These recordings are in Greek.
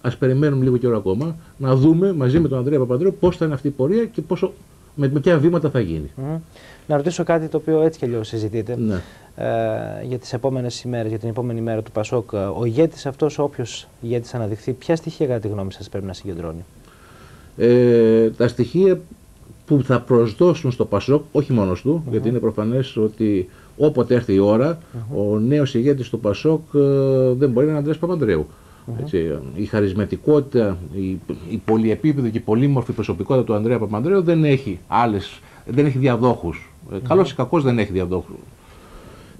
Α περιμένουμε λίγο καιρό ακόμα να δούμε μαζί με τον Ανδρέα Παπανδρέου πώς θα είναι αυτή η πορεία και πόσο, με, με ποια βήματα θα γίνει. Mm. Να ρωτήσω κάτι το οποίο έτσι και λίγο συζητείτε. Ναι. Ε, για τις επόμενες ημέρες, για την επόμενη μέρα του Πασόκ. Ο ηγέτης αυτός, όποιος ηγέτης αναδειχθεί, ποια στοιχεία κατά τη γνώμη σας πρέπει να συγκεντρώνει; Ε, τα στοιχεία που θα προσδώσουν στο Πασόκ, όχι μόνος του, γιατί είναι προφανές ότι όποτε έρθει η ώρα, ο νέος ηγέτης του Πασόκ ε, δεν μπορεί να είναι Ανδρέας Παπανδρέου. Έτσι, η χαρισματικότητα, η, η πολυεπίπεδη και πολύμορφη προσωπικότητα του Ανδρέα Παπανδρέου δεν έχει άλλες, δεν έχει διαδόχους. Mm -hmm. Καλώς ή κακώς δεν έχει διαδόχους.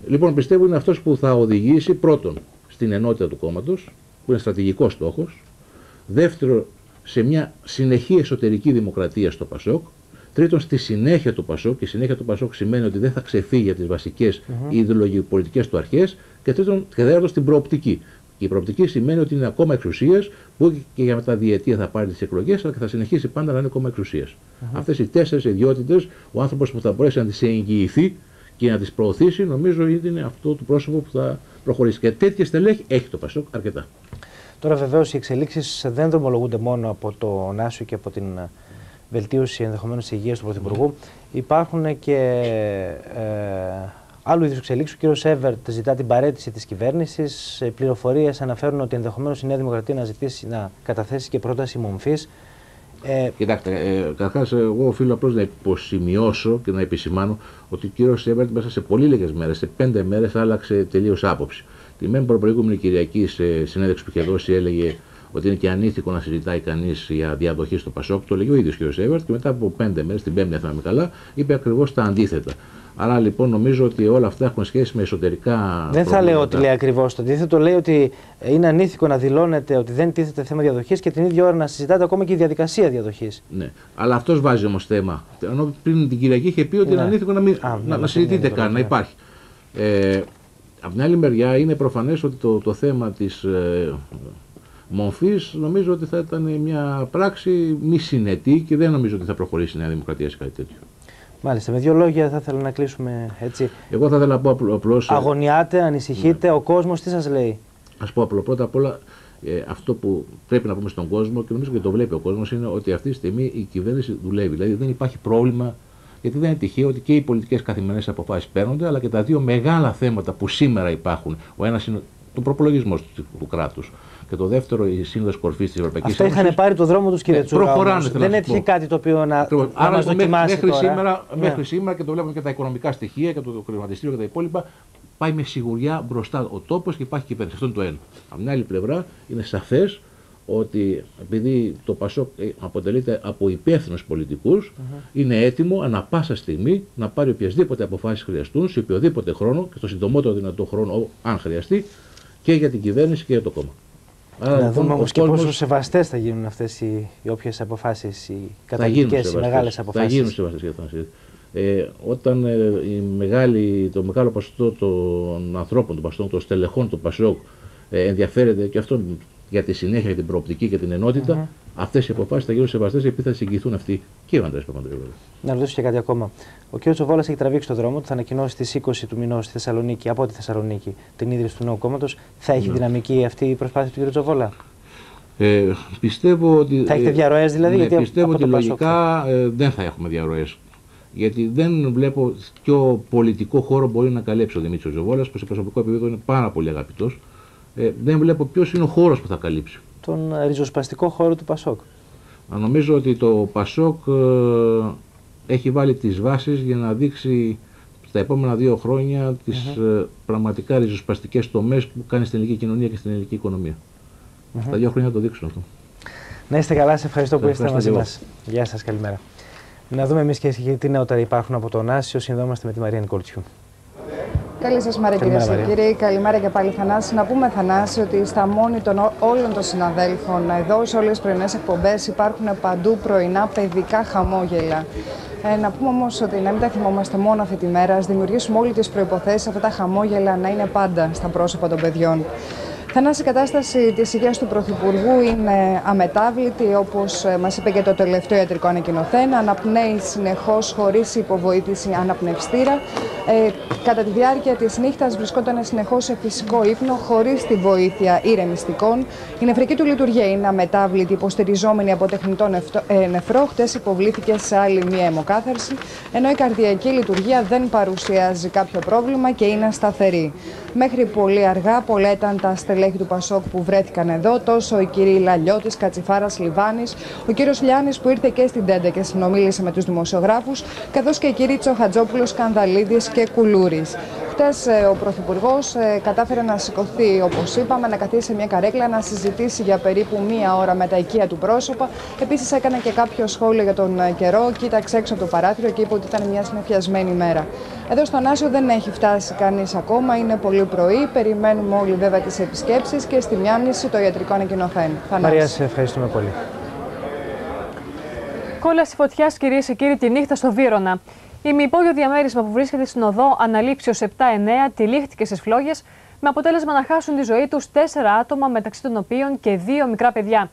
Λοιπόν, πιστεύω είναι αυτός που θα οδηγήσει πρώτον στην ενότητα του κόμματος, που είναι στρατηγικός στόχος. Δεύτερο, σε μια συνεχή εσωτερική δημοκρατία στο Πασόκ. Τρίτον, στη συνέχεια του Πασόκ, και η συνέχεια του Πασόκ σημαίνει ότι δεν θα ξεφύγει από τις βασικές mm -hmm. ιδεολογικο-πολιτικές του αρχές. Και τρίτον, και τέταρτον, στην προοπτική. Και η προοπτική σημαίνει ότι είναι ακόμα εξουσίας, που και για μετά διετία θα πάρει τις εκλογές, αλλά και θα συνεχίσει πάντα να είναι ακόμα εξουσίας. Mm -hmm. Αυτές οι τέσσερις ιδιότητες, ο άνθρωπος που θα μπορέσει να τις εγγυηθεί και να τις προωθήσει, νομίζω είναι αυτό το πρόσωπο που θα προχωρήσει. Και τέτοια στελέχη έχει το Πασόκ αρκετά. Τώρα, βεβαίως, οι εξελίξεις δεν δρομολογούνται μόνο από το Νάσιο και από την βελτίωση ενδεχομένως της υγείας του Πρωθυπουργού. Υπάρχουν και ε, άλλου είδους εξελίξεις. Ο κύριος Σέβερτ ζητά την παρέτηση της κυβέρνησης. Πληροφορίες αναφέρουν ότι ενδεχομένως η Νέα Δημοκρατία να ζητήσει να καταθέσει και πρόταση μομφής. Ε, Κοιτάξτε, ε, καταρχάς, εγώ οφείλω απλώς να υποσημειώσω και να επισημάνω ότι ο κύριος Σέβερτ μέσα σε πολύ λίγες μέρες, σε πέντε μέρες, άλλαξε τελείως άποψη. Τη μεν προηγούμενη Κυριακή, σε συνέντευξη που είχε δώσει, έλεγε ότι είναι και ανήθικο να συζητάει κανείς για διαδοχή στο Πασόκ. Το λέγει ο ίδιος κ. Σέβερτ και μετά από πέντε μέρες, την Πέμπτη, αν θυμάμαι καλά, είπε ακριβώς τα αντίθετα. Άρα λοιπόν νομίζω ότι όλα αυτά έχουν σχέση με εσωτερικά. Δεν θα λέω ότι λέει ακριβώς το αντίθετο. Λέει ότι είναι ανήθικο να δηλώνεται ότι δεν τίθεται θέμα διαδοχής και την ίδια ώρα να συζητάτε ακόμα και η διαδικασία διαδοχής. Ναι. Αλλά αυτός βάζει όμως θέμα. Ενώ πριν την Κυριακή είχε πει ότι ναι. είναι ανήθικο να, μην, Α, να, να συζητείτε καν, να υπάρχει. Ε, από την άλλη μεριά είναι προφανές ότι το, το θέμα της ε, μορφής νομίζω ότι θα ήταν μια πράξη μη συνετή και δεν νομίζω ότι θα προχωρήσει η Νέα Δημοκρατία σε κάτι τέτοιο. Μάλιστα. Με δύο λόγια θα ήθελα να κλείσουμε έτσι. Εγώ θα ήθελα να πω απλώς. Ε, Αγωνιάτε, ανησυχείτε, ναι. ο κόσμος τι σας λέει; Α πω απλό. Πρώτα απ' όλα, ε, αυτό που πρέπει να πούμε στον κόσμο και νομίζω και το βλέπει ο κόσμος είναι ότι αυτή τη στιγμή η κυβέρνηση δουλεύει. Δηλαδή δεν υπάρχει πρόβλημα, γιατί δεν είναι τυχαίο ότι και οι πολιτικές καθημερινές αποφάσεις παίρνονται, αλλά και τα δύο μεγάλα θέματα που σήμερα υπάρχουν. Ο ένας είναι το προπολογισμός του, του κράτους και το δεύτερο η σύνδεση κορφής της Ευρωπαϊκής Ένωση. Αυτά είχαν πάρει το δρόμο τους, κύριε ε, Τσούρα. Προχωράνε, δεν έτυχε κάτι το οποίο να, να μας δοκιμάσει. Μέχρι, τώρα. Σήμερα, ναι. μέχρι σήμερα και το βλέπουμε και τα οικονομικά στοιχεία και το χρηματιστήριο και τα υπόλοιπα. Πάει με σιγουριά μπροστά ο τόπος και υπάρχει κυβέρνηση. Αυτό είναι το ένα. Από την άλλη πλευρά είναι σαφές ότι επειδή το ΠΑΣΟΚ ε, αποτελείται από υπεύθυνους πολιτικούς, uh -huh. είναι έτοιμο ανα πάσα στιγμή να πάρει οποιασδήποτε αποφάσεις χρειαστούν, σε οποιοδήποτε χρόνο και στο συντομότερο δυνατό χρόνο, αν χρειαστεί, και για την κυβέρνηση και για το κόμμα. Άρα, να λοιπόν, δούμε όμως και πόσο σεβαστές θα γίνουν αυτές οι, οι όποιες αποφάσεις, οι καταγγελικές, οι μεγάλες αποφάσει. Θα γίνουν σεβαστές για τον ε, όταν ε, η μεγάλη, το μεγάλο ποσοστό των ανθρώπων, των παστών, των στελεχών του Πασόκ ε, ενδιαφέρεται και αυτό για τη συνέχεια, για την προοπτική και την ενότητα, mm -hmm. αυτές οι αποφάσεις θα γίνουν σεβαστές επειδή θα συγκυθούν αυτοί και ο Αντρέα Παπανδρέου. Να ρωτήσω και κάτι ακόμα. Ο κ. Τσοβόλας έχει τραβήξει το δρόμο του, θα ανακοινώσει στις 20 του μηνός στη Θεσσαλονίκη, από τη Θεσσαλονίκη, την ίδρυση του νέου κόμματος. Θα έχει ναι. δυναμική αυτή η προσπάθεια του κ. Τσοβόλα; Ε, πιστεύω ότι. Θα έχετε διαρροές δηλαδή, ναι, γιατί πιστεύω ότι λογικά ε, δεν θα έχουμε διαρροές. Γιατί δεν βλέπω ποιο πολιτικό χώρο μπορεί να καλύψει ο Δημήτρης Ζοβόλα, που σε προσωπικό επίπεδο είναι πάρα πολύ αγαπητός. Ε, δεν βλέπω ποιος είναι ο χώρος που θα καλύψει. Τον ριζοσπαστικό χώρο του Πασόκ. Νομίζω ότι το Πασόκ ε, έχει βάλει τις βάσεις για να δείξει στα επόμενα δύο χρόνια τις mm -hmm. πραγματικά ριζοσπαστικές τομές που κάνει στην ελληνική κοινωνία και στην ελληνική οικονομία. Mm -hmm. Στα δύο χρόνια θα το δείξουν αυτό. Να είστε καλά, σε ευχαριστώ που είστε μαζί μας. Γεια σας, καλημέρα. Να δούμε εμείς και τι νεότερα υπάρχουν από τον Άσιο. Συνδόμαστε με τη Μαρία Νικόλτσιου. Καλή σας μέρα, κυρίες και κύριοι. Καλημέρα και πάλι, Θανάση. Να πούμε, Θανάση, ότι στα μόνη των όλων των συναδέλφων εδώ, σε όλες τις πρωινές εκπομπές, υπάρχουν παντού πρωινά παιδικά χαμόγελα. Ε, να πούμε όμως ότι να μην τα θυμόμαστε μόνο αυτή τη μέρα, ας δημιουργήσουμε όλες τις προποθέσει αυτά τα χαμόγελα να είναι πάντα στα πρόσωπα των παιδιών. Θανάση, η κατάσταση της υγείας του Πρωθυπουργού είναι αμετάβλητη, όπως ε, μας είπε και το τελευταίο ιατρικό ανακοινωθέν. Αναπνέει συνεχώς χωρίς υποβοήθηση αναπνευστήρα. Ε, κατά τη διάρκεια της νύχτας βρισκόταν συνεχώς σε φυσικό ύπνο, χωρίς τη βοήθεια ηρεμιστικών. Η νεφρική του λειτουργία είναι αμετάβλητη, υποστηριζόμενη από τεχνητό ε, νεφρό. Χτες υποβλήθηκε σε άλλη μία αιμοκάθαρση, ενώ η καρδιακή λειτουργία δεν παρουσιάζει κάποιο πρόβλημα και είναι σταθερή. Μέχρι πολύ αργά, πολλά ήταν τα στελέχη του Πασόκ που βρέθηκαν εδώ, τόσο οι κύριοι Λαλιώτης, Κατσιφάρας, Λιβάνης, ο κύριος Λιάννη που ήρθε και στην Τέντε και συνομίλησε με τους δημοσιογράφους, καθώς και οι κύριοι Τσοχατζόπουλος, Σκανδαλίδη και Κουλούρης. Χτες ε, ο Πρωθυπουργός ε, κατάφερε να σηκωθεί, όπως είπαμε, να καθίσει σε μια καρέκλα, να συζητήσει για περίπου μία ώρα με τα οικεία του πρόσωπα. Επίσης έκανε και κάποιο σχόλιο για τον ε, καιρό, κοίταξε έξω από το παράθυρο και είπε ότι ήταν μια συνεφιασμένη μέρα. Εδώ στον Άσιο δεν έχει φτάσει κανείς ακόμα, είναι πολύ πρωί. Περιμένουμε όλοι βέβαια τις επισκέψεις και στη Μιάμνηση το ιατρικό ανακοινωθέν. Μαρία, σε ευχαριστούμε πολύ. Κόλαση φωτιάς, κυρίες και κύριοι, τη νύχτα στο Βύρονα. Η μυπόγειο διαμέρισμα που βρίσκεται στην οδό Αναλήψεω 7-9 τυλίχτηκε στις φλόγες με αποτέλεσμα να χάσουν τη ζωή τους τέσσερα άτομα, μεταξύ των οποίων και δύο μικρά παιδιά.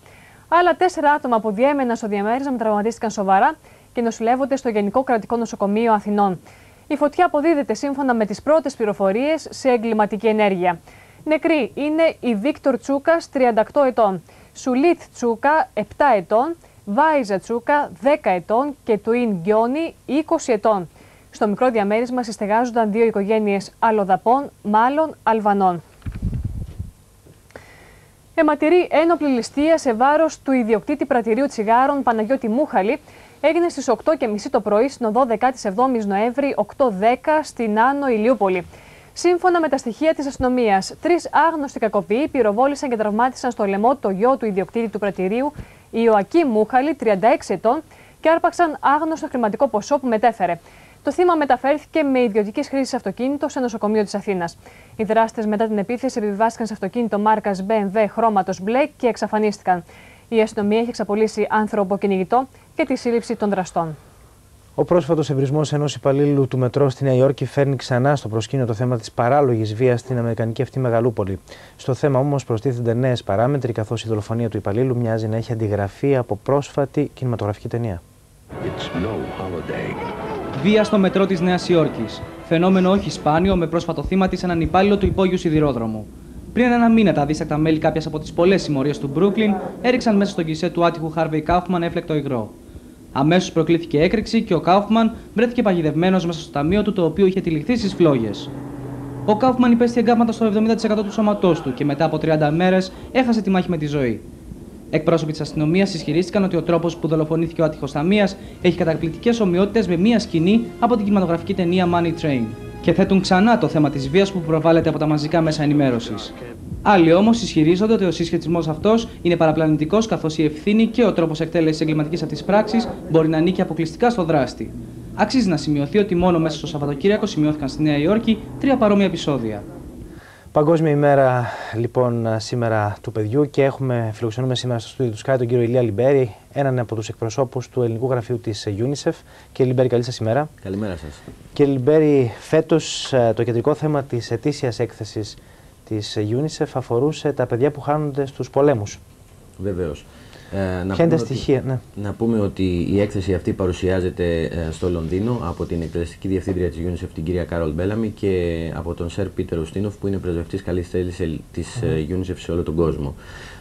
Άλλα τέσσερα άτομα που διέμεναν στο διαμέρισμα τραυματίστηκαν σοβαρά και νοσηλεύονται στο Γενικό Κρατικό Νοσοκομείο Αθηνών. Η φωτιά αποδίδεται σύμφωνα με τις πρώτες πληροφορίες σε εγκληματική ενέργεια. Νεκροί είναι η Βίκτορ Τσούκας, 38 ετών, Σουλίτ Τσούκα, 7 ετών, Βάιζα Τσούκα, 10 ετών και Τουίν Γκιόνι, 20 ετών. Στο μικρό διαμέρισμα συστεγάζονταν δύο οικογένειες αλλοδαπών, μάλλον Αλβανών. Αιματηρή ένοπλη ληστεία σε βάρος του ιδιοκτήτη πρατηρίου τσιγάρων Παναγιώτη Μούχαλη έγινε στις 8.30 το πρωί στην οδό 17 Νοέμβρη 8-10 στην Άνω Ηλιούπολη. Σύμφωνα με τα στοιχεία της αστυνομίας, τρεις άγνωστοι κακοποιοί πυροβόλησαν και τραυμάτισαν στο λαιμό το γιο του ιδιοκτήτη του πρατηρίου, Ιωακή Μούχαλη, 36 ετών, και άρπαξαν άγνωστο χρηματικό ποσό που μετέφερε. Το θύμα μεταφέρθηκε με ιδιωτικής χρήσης αυτοκίνητο σε νοσοκομείο της Αθήνας. Οι δράστες μετά την επίθεση επιβιβάστηκαν σε αυτοκίνητο μάρκας BMW χρώματος μπλε και εξαφανίστηκαν. Η αστυνομία έχει εξαπολύσει άνθρωπο κυνηγητό και τη σύλληψη των δραστών. Ο πρόσφατος ευρισμός ενός υπαλλήλου του μετρό στη Νέα Υόρκη φέρνει ξανά στο προσκήνιο το θέμα της παράλογης βίας στην Αμερικανική αυτή μεγαλούπολη. Στο θέμα όμως προστίθενται νέες παράμετροι, καθώς η δολοφονία του υπαλλήλου μοιάζει να έχει αντιγραφεί από πρόσφατη κινηματογραφική ταινία. Βία στο μετρό της Νέας Υόρκης. Φαινόμενο όχι σπάνιο, με πρόσφατο θύμα της έναν υπάλληλο του υπόγειου σιδηρόδρομου. Πριν ένα μήνα, τα δίστακτα μέλη κάποιας από τις πολλές συμμορίες του Μπρούκλιν έριξαν μέσα στο γκισέ του άτυχου Χάρβεϊ Κάουφμαν έφλεκτο υγρό. Αμέσως προκλήθηκε έκρηξη και ο Κάουφμαν βρέθηκε παγιδευμένος μέσα στο ταμείο του, το οποίο είχε τυλιχθεί στις φλόγες. Ο Κάουφμαν υπέστη εγκάβματα στο 70% του σώματός του και μετά από 30 μέρες έχασε τη μάχη με τη ζωή. Εκπρόσωποι της αστυνομίας ισχυρίστηκαν ότι ο τρόπος που δολοφονήθηκε ο άτυχο ταμεία έχει καταπληκτικές ομοιότητες με μία σκηνή από την κινηματογραφική ταινία Money Train και θέτουν ξανά το θέμα της βίας που προβάλλεται από τα μαζικά μέσα ενημέρωσης. Άλλοι όμως ισχυρίζονται ότι ο συσχετισμός αυτός είναι παραπλανητικός, καθώς η ευθύνη και ο τρόπος εκτέλεσης εγκληματικής αυτής πράξης μπορεί να ανήκει αποκλειστικά στο δράστη. Αξίζει να σημειωθεί ότι μόνο μέσα στο Σαββατοκύριακο σημειώθηκαν στη Νέα Υόρκη τρία παρόμοια επεισόδια. Παγκόσμια ημέρα λοιπόν σήμερα του παιδιού και έχουμε φιλοξενούμε σήμερα στο στούντιο του ΣΚΑΙ τον κύριο Ηλία Λιμπέρη, έναν από τους εκπροσώπους του ελληνικού γραφείου της UNICEF. Κύριε Λιμπέρη, καλή σας ημέρα. Καλημέρα σας. Κύριε Λιμπέρη, φέτος ε, το κεντρικό θέμα της ετήσιας έκθεσης της UNICEF αφορούσε τα παιδιά που χάνονται στους πολέμους. Βεβαίως. Ε, να Ποια είναι τα στοιχεία, ναι. Να πούμε ότι η έκθεση αυτή παρουσιάζεται ε, στο Λονδίνο από την εκτελεστική διευθύντρια της UNICEF, την κυρία Κάρολ Μπέλαμι, και από τον Σερ Πίτερ Ουστίνοφ, που είναι πρεσβευτής καλής θέλησης της mm UNICEF σε όλο τον κόσμο.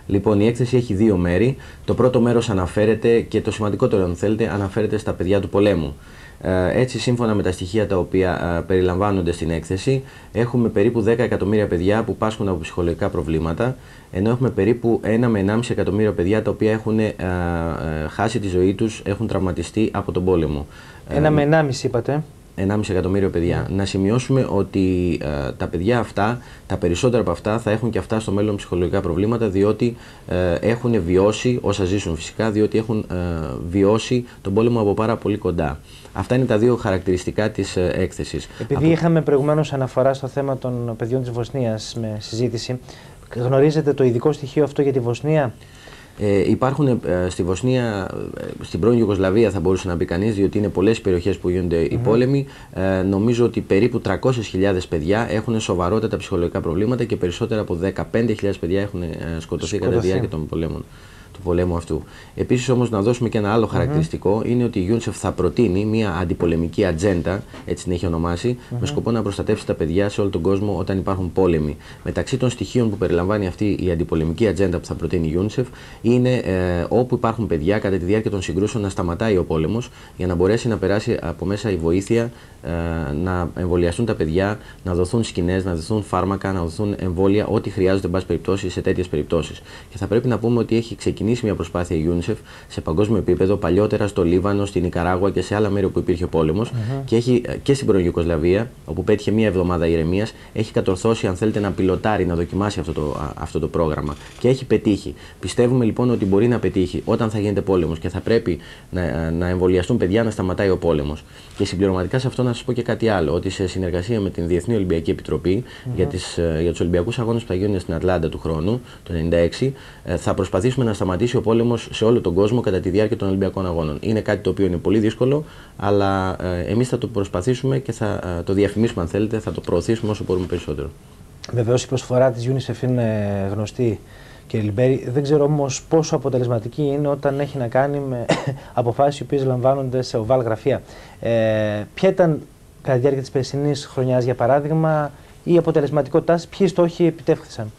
Λοιπόν, η έκθεση έχει δύο μέρη. Το πρώτο μέρος αναφέρεται, και το σημαντικότερο, αν θέλετε, αναφέρεται στα παιδιά του πολέμου. Ε, έτσι, σύμφωνα με τα στοιχεία τα οποία ε, περιλαμβάνονται στην έκθεση, έχουμε περίπου 10 εκατομμύρια παιδιά που πάσχουν από ψυχολογικά προβλήματα, ενώ έχουμε περίπου 1 με 1,5 εκατομμύρια παιδιά τα οποία έχουν ε, χάσει τη ζωή τους, έχουν τραυματιστεί από τον πόλεμο. 1 με 1,5 είπατε. 1,5 εκατομμύριο παιδιά. Να σημειώσουμε ότι τα παιδιά αυτά, τα περισσότερα από αυτά, θα έχουν και αυτά στο μέλλον ψυχολογικά προβλήματα, διότι έχουν βιώσει, όσα ζήσουν φυσικά, διότι έχουν βιώσει τον πόλεμο από πάρα πολύ κοντά. Αυτά είναι τα δύο χαρακτηριστικά της ε, έκθεσης. Επειδή Από... είχαμε προηγουμένως αναφορά στο θέμα των παιδιών της Βοσνίας με συζήτηση, γνωρίζετε το ειδικό στοιχείο αυτό για τη Βοσνία; Ε, υπάρχουν ε, στη Βοσνία, ε, στην πρώην Ιουγκοσλαβία θα μπορούσε να πει κανείς, διότι είναι πολλές οι περιοχές που γίνονται οι πόλεμοι. Ε, νομίζω ότι περίπου 300.000 παιδιά έχουν σοβαρότατα ψυχολογικά προβλήματα και περισσότερα από 15.000 παιδιά έχουν σκοτωθεί κατά τη διάρκεια των πολέμων του πολέμου αυτού. Επίσης, όμως, να δώσουμε και ένα άλλο χαρακτηριστικό είναι ότι η UNICEF θα προτείνει μια αντιπολεμική ατζέντα, έτσι την έχει ονομάσει, με σκοπό να προστατεύσει τα παιδιά σε όλο τον κόσμο όταν υπάρχουν πόλεμοι. Μεταξύ των στοιχείων που περιλαμβάνει αυτή η αντιπολεμική ατζέντα που θα προτείνει η UNICEF είναι ε, όπου υπάρχουν παιδιά κατά τη διάρκεια των συγκρούσεων να σταματάει ο πόλεμος για να μπορέσει να περάσει από μέσα η βοήθεια, ε, να εμβολιαστούν τα παιδιά, να δοθούν σκηνές, να δοθούν φάρμακα, να δοθούν εμβόλια, ό,τι χρειάζονται, εν πάση περιπτώσει, σε τέτοιες περιπτώσεις. Και θα πρέπει να πούμε ότι έχει ξεκινήσει ξεκινήσει μια προσπάθεια η UNICEF σε παγκόσμιο επίπεδο παλιότερα στο Λίβανο, στην Ικαράγουα και σε άλλα μέρη όπου υπήρχε πόλεμος και έχει και στην πρώην Ιουκοσλαβία, όπου πέτυχε μια εβδομάδα ηρεμίας, έχει κατορθώσει, αν θέλετε, να πιλωτάρει, να δοκιμάσει αυτό το, αυτό το πρόγραμμα και έχει πετύχει. Πιστεύουμε λοιπόν ότι μπορεί να πετύχει όταν θα γίνεται πόλεμος και θα πρέπει να, να εμβολιαστούν παιδιά να σταματάει ο πόλεμος. Και συμπληρωματικά σε αυτό να σας πω και κάτι άλλο, ότι σε συνεργασία με την Διεθνή Ολυμπιακή Επιτροπή για, τις, ε, για τους Ολυμπιακούς Αγώνες που θα γίνουν στην Ατλάντα του χρόνου, το 1996, ε, θα προσπαθήσουμε να σταματήσουμε σταματήσει ο πόλεμος σε όλο τον κόσμο κατά τη διάρκεια των Ολυμπιακών Αγώνων. Είναι κάτι το οποίο είναι πολύ δύσκολο, αλλά ε, εμείς θα το προσπαθήσουμε και θα ε, το διαφημίσουμε, αν θέλετε, θα το προωθήσουμε όσο μπορούμε περισσότερο. Βεβαίως η προσφορά της UNICEF είναι γνωστή κύριε Λιμπέρη. Δεν ξέρω όμως πόσο αποτελεσματική είναι όταν έχει να κάνει με αποφάσεις οι οποίες λαμβάνονται σε οβάλ γραφεία. Ε, ποια ήταν κατά τη διάρκεια της περσινής χρονιάς, για παράδειγμα, η αποτελεσματικότητά σας, ποιοι στόχοι επιτεύχθησαν.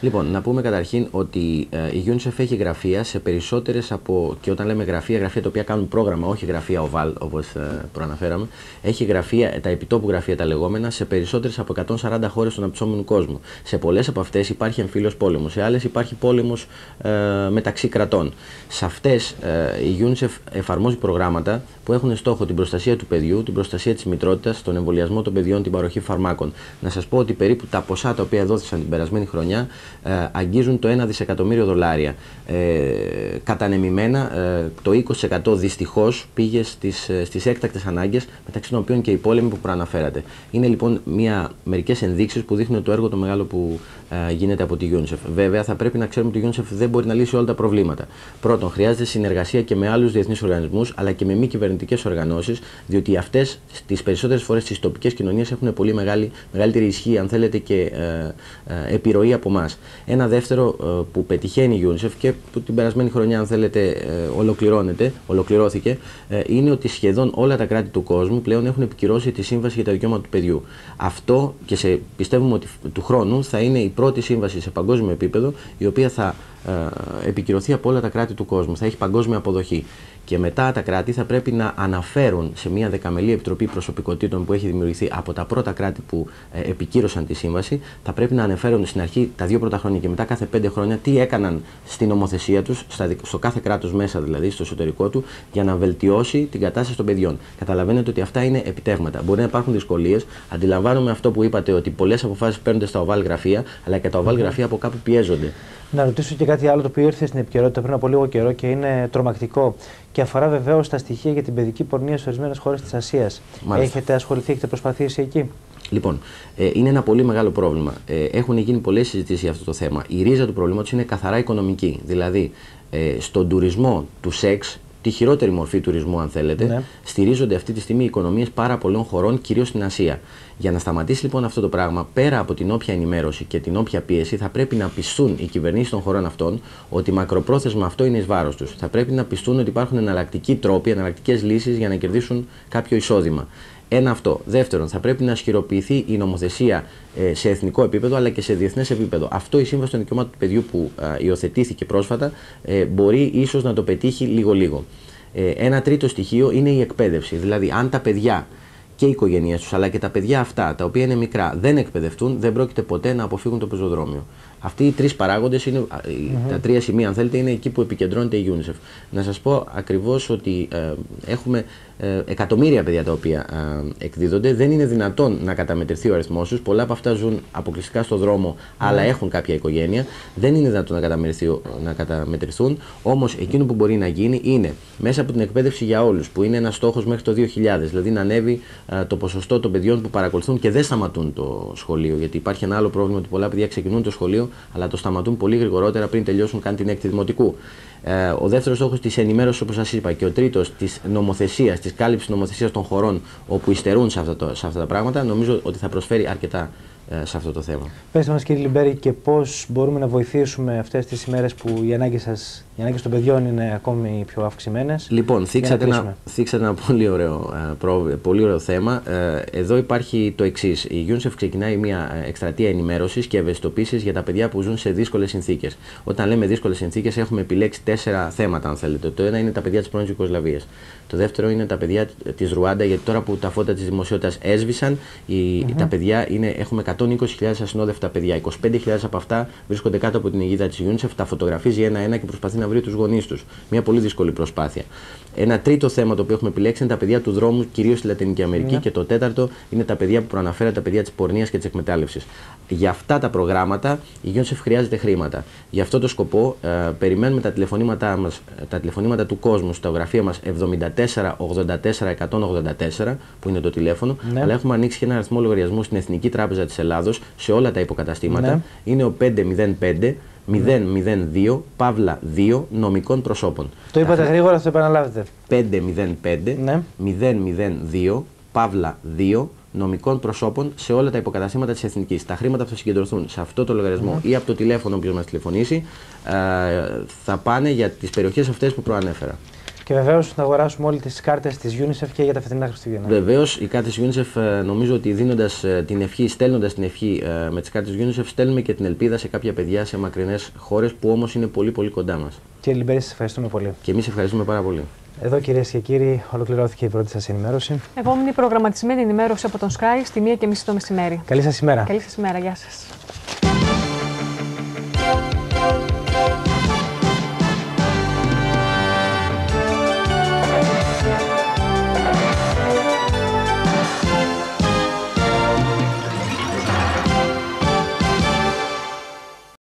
Λοιπόν, να πούμε καταρχήν ότι ε, η UNICEF έχει γραφεία σε περισσότερες από. και όταν λέμε γραφεία, γραφεία τα οποία κάνουν πρόγραμμα, όχι γραφεία ΟΒΑΛ όπως ε, προαναφέραμε. Έχει γραφεία, τα επιτόπου γραφεία τα λεγόμενα, σε περισσότερες από 140 χώρες στον αναπτυσσόμενο κόσμο. Σε πολλές από αυτές υπάρχει εμφύλιος πόλεμος, σε άλλες υπάρχει πόλεμος ε, μεταξύ κρατών. Σε αυτές ε, η UNICEF εφαρμόζει προγράμματα που έχουν στόχο την προστασία του παιδιού, την προστασία της μητρότητας, τον εμβολιασμό των παιδιών, την παροχή φαρμάκων. Να σας πω ότι περίπου τα ποσά τα οποία δόθησαν την περασμένη χρονιά ε, αγγίζουν το 1 δισεκατομμύριο δολάρια. Ε, κατανεμημένα ε, το 20% δυστυχώς πήγε στις στις έκτακτες ανάγκες, μεταξύ των οποίων και οι πόλεμοι που προαναφέρατε. Είναι λοιπόν μερικές ενδείξεις που δείχνουν το έργο το μεγάλο που ε, γίνεται από τη UNICEF. Βέβαια, θα πρέπει να ξέρουμε ότι η UNICEF δεν μπορεί να λύσει όλα τα προβλήματα. Πρώτον, χρειάζεται συνεργασία και με άλλους διεθνείς οργανισμούς, αλλά και με μη κυβερνητικές οργανώσεις, διότι αυτές τι περισσότερες φορές στις τοπικές κοινωνίες έχουν πολύ μεγάλη, μεγαλύτερη ισχύ, αν θέλετε, και ε, ε, επιρροή από εμάς. Ένα δεύτερο ε, που πετυχαίνει η UNICEF και που την περασμένη χρονιά, αν θέλετε, ε, ολοκληρώνεται, ολοκληρώθηκε, ε, είναι ότι σχεδόν όλα τα κράτη του κόσμου πλέον έχουν επικυρώσει τη Σύμβαση για τα Δικαιώματα του Παιδιού. Αυτό και σε, πιστεύουμε ότι του χρόνου θα είναι η πρώτη σύμβαση σε παγκόσμιο επίπεδο, η οποία θα ε, επικυρωθεί από όλα τα κράτη του κόσμου. Θα έχει παγκόσμια αποδοχή. Και μετά τα κράτη θα πρέπει να αναφέρουν σε μια δεκαμελή επιτροπή προσωπικότητων που έχει δημιουργηθεί από τα πρώτα κράτη που ε, επικύρωσαν τη σύμβαση, θα πρέπει να αναφέρουν στην αρχή τα δύο πρώτα χρόνια και μετά κάθε πέντε χρόνια τι έκαναν στην νομοθεσία τους, στο κάθε κράτος μέσα δηλαδή, στο εσωτερικό του, για να βελτιώσει την κατάσταση των παιδιών. Καταλαβαίνετε ότι αυτά είναι επιτεύγματα. Μπορεί να υπάρχουν δυσκολίες. Αντιλαμβάνομαι αυτό που είπατε ότι πολλές αποφάσεις παίρνονται στα οβάλ γραφεία, αλλά και τα οβάλ γραφεία από κάπου πιέζονται. Να ρωτήσω και κάτι άλλο το οποίο ήρθε στην επικαιρότητα πριν από λίγο καιρό και είναι τρομακτικό και αφορά βεβαίως τα στοιχεία για την παιδική πορνεία σε ορισμένες χώρες της Ασίας. Έχετε ασχοληθεί, έχετε προσπαθήσει εκεί; Λοιπόν, ε, είναι ένα πολύ μεγάλο πρόβλημα. Ε, έχουν γίνει πολλές συζητήσεις για αυτό το θέμα. Η ρίζα του προβλήματος είναι καθαρά οικονομική. Δηλαδή, ε, στον τουρισμό του σεξ τη χειρότερη μορφή τουρισμού, αν θέλετε, ναι. στηρίζονται αυτή τη στιγμή οι οικονομίες πάρα πολλών χωρών, κυρίως στην Ασία. Για να σταματήσει λοιπόν αυτό το πράγμα, πέρα από την όποια ενημέρωση και την όποια πίεση, θα πρέπει να πιστούν οι κυβερνήσεις των χωρών αυτών ότι μακροπρόθεσμα αυτό είναι εις βάρος τους. Θα πρέπει να πιστούν ότι υπάρχουν εναλλακτικοί τρόποι, εναλλακτικές λύσεις για να κερδίσουν κάποιο εισόδημα. Ένα αυτό. Δεύτερον, θα πρέπει να ασχηροποιηθεί η νομοθεσία ε, σε εθνικό επίπεδο αλλά και σε διεθνές επίπεδο. Αυτό η Σύμβαση των Δικαιωμάτων του Παιδιού που υιοθετήθηκε πρόσφατα ε, μπορεί ίσως να το πετύχει λίγο-λίγο. Ε, ένα τρίτο στοιχείο είναι η εκπαίδευση. Δηλαδή, αν τα παιδιά και οι οικογένειές τους, αλλά και τα παιδιά αυτά, τα οποία είναι μικρά, δεν εκπαιδευτούν, δεν πρόκειται ποτέ να αποφύγουν το πεζοδρόμιο. Αυτοί οι τρεις παράγοντες, τα τρία σημεία, αν θέλετε, είναι εκεί που επικεντρώνεται η UNICEF. Να σας πω ακριβώς ότι ε, έχουμε ε, εκατομμύρια παιδιά τα οποία ε, εκδίδονται. Δεν είναι δυνατόν να καταμετρηθεί ο αριθμός τους. Πολλά από αυτά ζουν αποκλειστικά στο δρόμο, αλλά ναι. έχουν κάποια οικογένεια. Δεν είναι δυνατόν να, να καταμετρηθούν. Όμως εκείνο που μπορεί να γίνει είναι μέσα από την εκπαίδευση για όλους, που είναι ένας στόχος μέχρι το 2000, δηλαδή να ανέβει ε, το ποσοστό των παιδιών που παρακολουθούν και δεν σταματούν το σχολείο. Γιατί υπάρχει ένα άλλο πρόβλημα ότι πολλά παιδιά ξεκινούν το σχολείο Λύκειο, αλλά το σταματούν πολύ γρηγορότερα πριν τελειώσουν καν την έκτη δημοτικού. Ε, ο δεύτερος στόχος της ενημέρωσης, όπως σας είπα, και ο τρίτος της νομοθεσίας, της κάλυψης νομοθεσίας των χωρών όπου υστερούν σε, αυτό σε αυτά τα πράγματα, νομίζω ότι θα προσφέρει αρκετά ε, σε αυτό το θέμα. Πετε μας κύριε Λιμπέρη και πώς μπορούμε να βοηθήσουμε αυτές τις ημέρες που οι ανάγκες, σας, οι ανάγκες των παιδιών είναι ακόμη πιο αυξημένες. Λοιπόν, θίξατε, ένα, θίξατε ένα πολύ ωραίο, ε, πολύ ωραίο θέμα. Ε, εδώ υπάρχει το εξής. Η UNICEF ξεκινάει μια εκστρατεία ενημέρωσης και ευαισθητοποίησης για τα παιδιά που ζουν σε δύσκολες συνθήκες. Όταν λέμε δύσκολες συνθήκες, έχουμε επιλέξει τέσσερα θέματα, αν θέλετε. Το ένα είναι τα παιδιά της πρώην Ιουγκοσλαβία. Το δεύτερο είναι τα παιδιά της Ρουάντα, γιατί τώρα που τα φώτα της δημοσιότητας έσβησαν, οι, mm-hmm. τα παιδιά είναι, έχουμε 120.000 ασυνόδευτα παιδιά. 25.000 από αυτά βρίσκονται κάτω από την αιγίδα της UNICEF, τα φωτογραφίζει ένα-ένα και προσπαθεί να βρει τους γονείς τους. Μια πολύ δύσκολη προσπάθεια. Ένα τρίτο θέμα το οποίο έχουμε επιλέξει είναι τα παιδιά του δρόμου, κυρίως στη Λατινική Αμερική. Ναι. Και το τέταρτο είναι τα παιδιά που προαναφέρατε, τα παιδιά της πορνείας και της εκμετάλλευσης. Για αυτά τα προγράμματα η UNICEF χρειάζεται χρήματα. Γι' αυτό το σκοπό ε, περιμένουμε τα τηλεφωνήματά μας, τα τηλεφωνήματα του κόσμου στα γραφεία μας 74 84 184, που είναι το τηλέφωνο. Ναι. Αλλά έχουμε ανοίξει και ένα αριθμό λογαριασμού στην Εθνική Τράπεζα της Ελλάδος σε όλα τα υποκαταστήματα. Ναι. Είναι ο 505 002 Παύλα 2 νομικών προσώπων. Το είπατε γρήγορα, θα το επαναλάβετε. 505 ναι. 002 Παύλα 2 νομικών προσώπων σε όλα τα υποκαταστήματα της Εθνικής. Τα χρήματα που θα συγκεντρωθούν σε αυτό το λογαριασμό ή από το τηλέφωνο που μας τηλεφωνήσει ε, θα πάνε για τις περιοχές αυτές που προανέφερα. Και βεβαίως να αγοράσουμε όλε τις κάρτες της UNICEF και για τα φετινά Χριστούγεννα. Βεβαίως, οι κάρτες της UNICEF ε, νομίζω ότι δίνοντας ε, την ευχή, στέλνοντας την ευχή ε, με τις κάρτες της UNICEF, στέλνουμε και την ελπίδα σε κάποια παιδιά σε μακρινές χώρες που όμως είναι πολύ πολύ κοντά μας. Κύριε Λιμπέρη, σας ευχαριστούμε πολύ. Και εμείς ευχαριστούμε πάρα πολύ. Εδώ κυρίες και κύριοι, ολοκληρώθηκε η πρώτη σας ενημέρωση. Επόμενη προγραμματισμένη ενημέρωση από τον Sky στη 1.30 το μεσημέρι. Καλή σας ημέρα. Καλή σας ημέρα. Γεια σας.